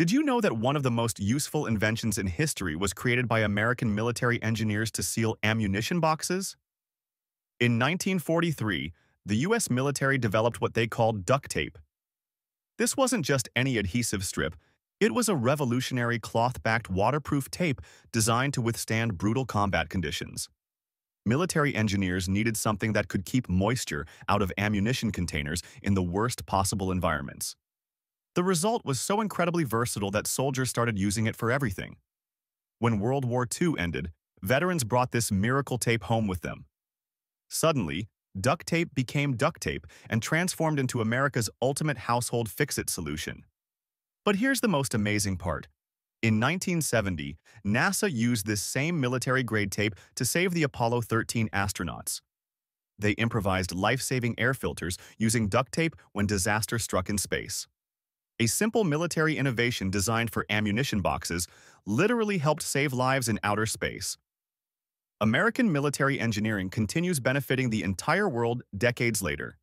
Did you know that one of the most useful inventions in history was created by American military engineers to seal ammunition boxes? In 1943, the U.S. military developed what they called duck tape. This wasn't just any adhesive strip, it was a revolutionary cloth-backed waterproof tape designed to withstand brutal combat conditions. Military engineers needed something that could keep moisture out of ammunition containers in the worst possible environments. The result was so incredibly versatile that soldiers started using it for everything. When World War II ended, veterans brought this miracle tape home with them. Suddenly, duck tape became duct tape and transformed into America's ultimate household fix-it solution. But here's the most amazing part. In 1970, NASA used this same military-grade tape to save the Apollo 13 astronauts. They improvised life-saving air filters using duct tape when disaster struck in space. A simple military innovation designed for ammunition boxes literally helped save lives in outer space. American military engineering continues benefiting the entire world decades later.